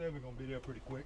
seven gonna be there pretty quick.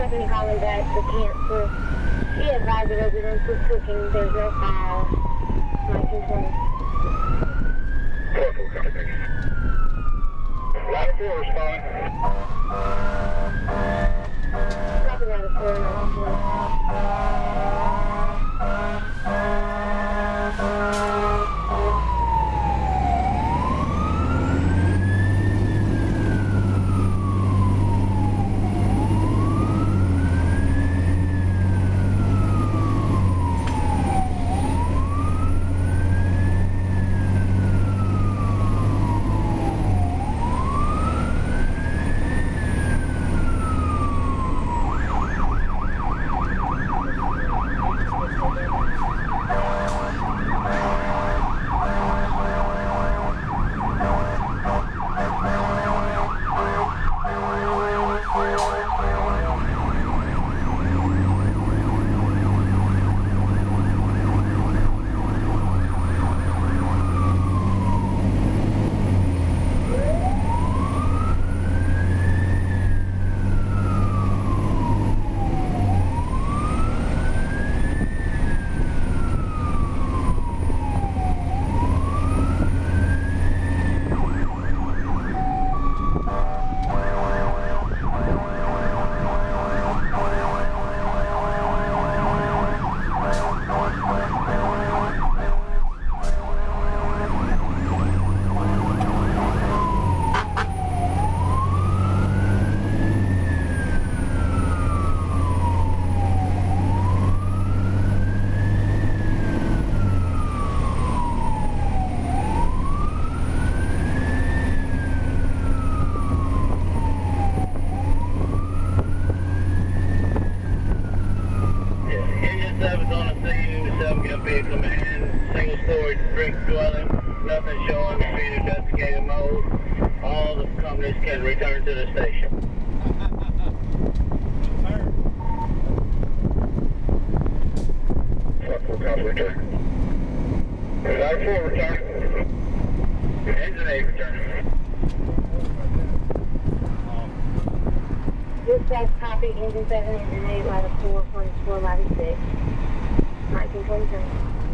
Stephanie Collins at the cancer. She advised residents of cooking. There's no fire. 1920. Ladder 4 responding. Copy Ladder 4. Story brick dwelling, nothing showing, being investigated mode. All the companies can return to the station. Truck will come return. Line four return. Engine eight return. Dispatch copy, engine seven, engine eight, line four, point four, line six. Nineteen twenty-three.